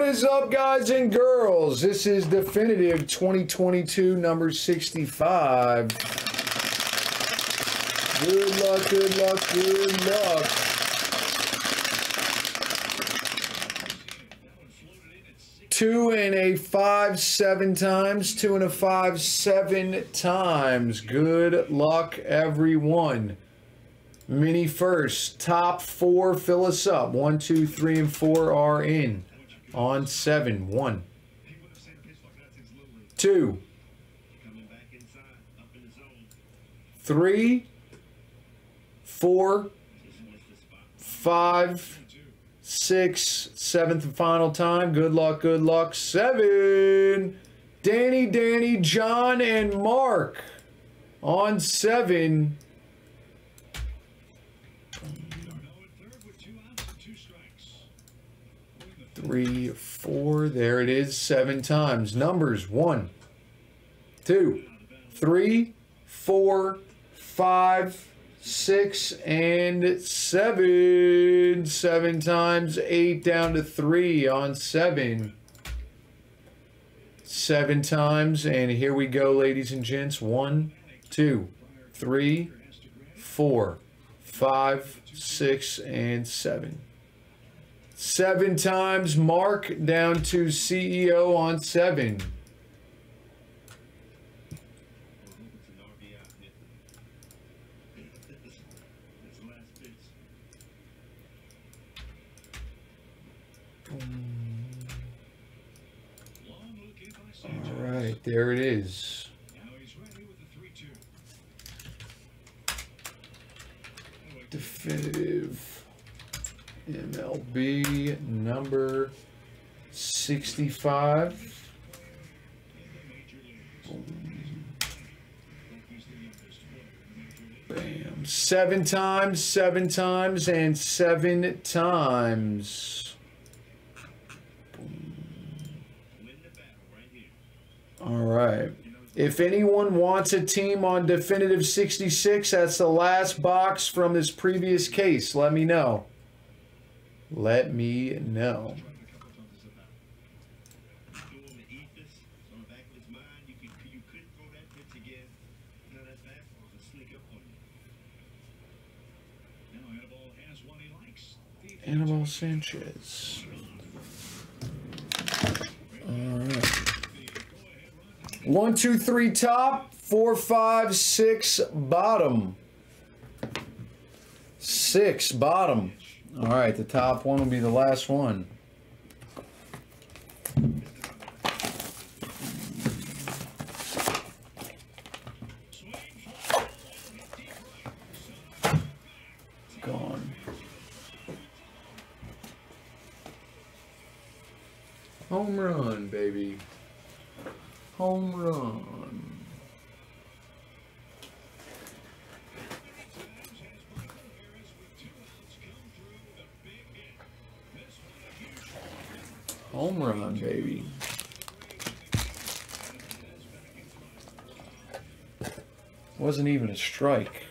What is up, guys and girls? This is definitive 2022 number 65. Good luck, good luck, good luck. Two and a five, seven times. Two and a five, seven times. Good luck, everyone. Mini first. Top four, fill us up. One, two, three, and four are in. On seven. One. Two. Three. Four. Five. Six. Seventh and final time. Good luck, good luck. Seven. Danny, Danny, John, and Mark. On seven. Three, four. There it is, seven times. Numbers one, two, three, four, five, six, and seven. Seven times, eight down to three on seven. Seven times, and here we go, ladies and gents. One, two, three, four, five, six, and seven. Seven times. Mark down to CEO on seven. All right, there it is. Definitive. MLB number 65. Bam. Seven times, seven times, and seven times. All right. If anyone wants a team on Definitive 66, that's the last box from this previous case. Let me know. Let me know. Anibal Sanchez. All right. One, two, three top. Four, five, six bottom. Six bottom. All right, the top one will be the last one. Gone. Home run, baby. Home run. Home run, baby. Wasn't even a strike.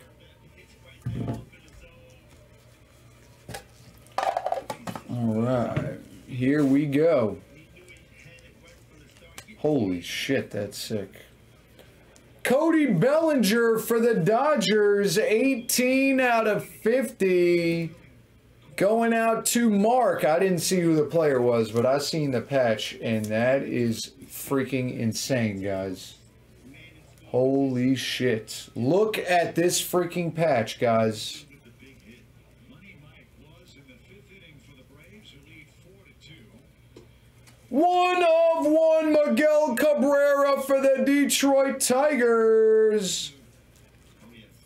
All right, here we go. Holy shit, that's sick. Cody Bellinger for the Dodgers, 18 out of 50. Going out to Mark. I didn't see who the player was, but I seen the patch, and that is freaking insane, guys. Holy shit. Look at this freaking patch, guys. One of one Miguel Cabrera for the Detroit Tigers.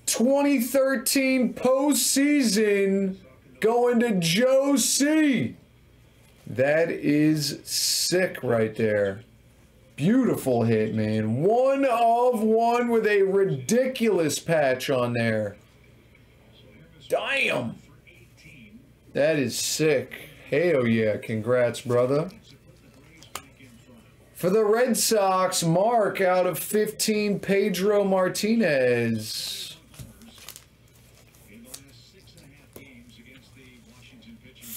2013 postseason going to Joe C. That is sick right there. Beautiful hit, man. One of one with a ridiculous patch on there. Damn. That is sick. Hell yeah. Congrats, brother. For the Red Sox, Mark out of 15, Pedro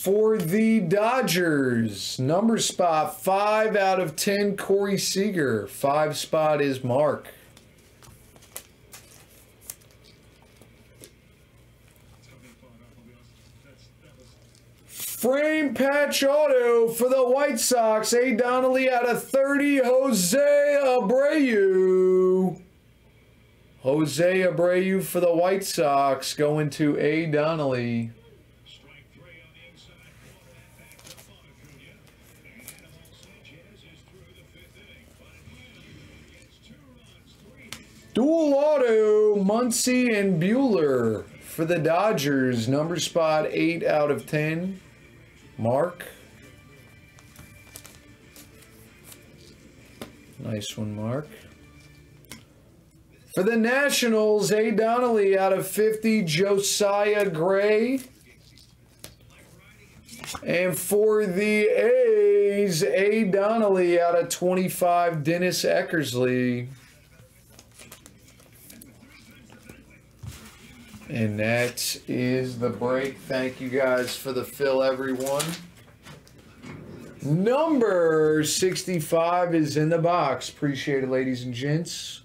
for the Dodgers, number spot 5 out of 10, Corey Seager. 5 spot is Mark. Frame patch auto for the White Sox. A. Donnelly out of 30. Jose Abreu. Jose Abreu for the White Sox going to A. Donnelly. Dual auto, Muncy and Buehler for the Dodgers. Number spot 8 out of 10. Mark. Nice one, Mark. For the Nationals, A. Donnelly out of 50, Josiah Gray. And for the A's, A. Donnelly out of 25, Dennis Eckersley. And that is the break. Thank you guys for the fill, everyone. Number 65 is in the box. Appreciate it, ladies and gents.